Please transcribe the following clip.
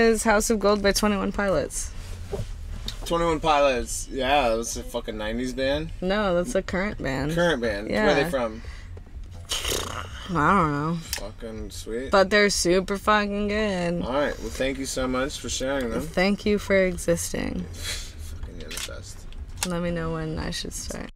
Is House of Gold by Twenty One Pilots? Twenty One Pilots. Yeah, that was a fucking '90s band. No, that's a current band. Current band. Yeah. Where are they from? I don't know, Fucking sweet. but they're super fucking good. All right. Well, thank you so much for sharing them. Thank you for existing. Fucking you're the best. Let me know when I should start.